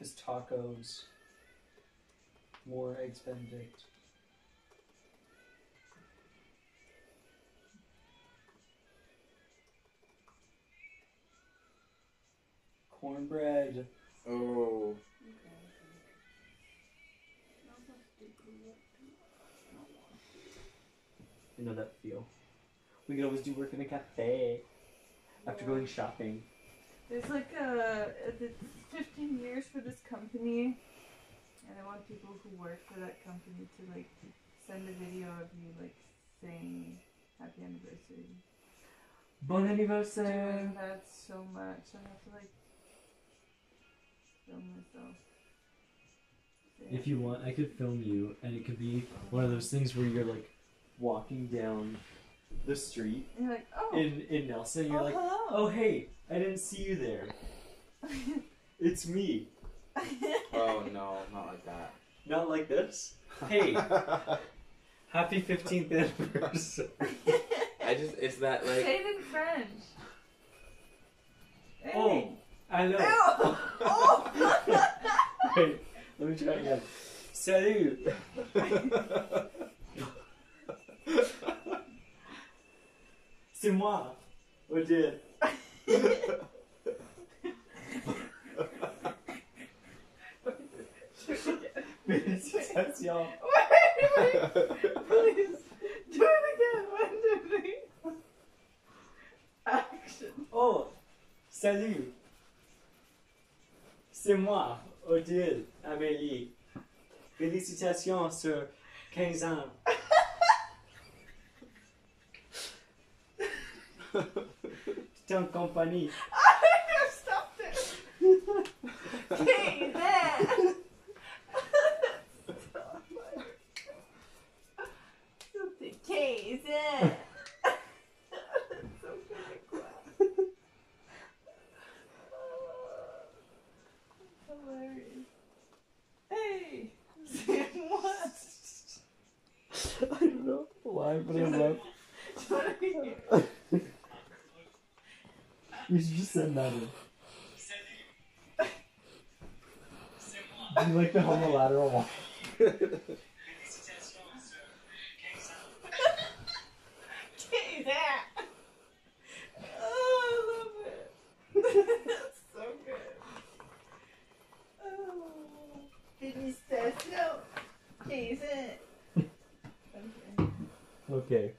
is tacos. More eggs benedict. Cornbread. Oh. You know that feel. We could always do work in a cafe after going shopping. There's like a it's 15 years for this company, people who work for that company to like send a video of you like saying happy anniversary. Bon anniversaire! Doing that so much, I have to like film myself. If you want, I could film you, and it could be one of those things where you're like walking down the street And you're like, oh, in in Nelson. You're oh, like, hello. oh hey, I didn't see you there. It's me. Oh no, not like that. Not like this. Hey, happy fifteenth anniversary. I just it's that like Say it in French. Hey. Oh, I know. Ew. Oh. Wait, let me try again. Salut. C'est moi, Odile. Félicitations. Wait, wait, please. Do it again. One, two, three. Action. Oh, salut. C'est moi, Odile Amélie. Félicitations sur 15 ans. T'es en compagnie. I stopped it. Know why, but I love. You should just send that in. Do you like the homolateral one? Okay, there. Oh, I love it. That's so good. Oh, félicitations. Okay, there. Okay. Okay.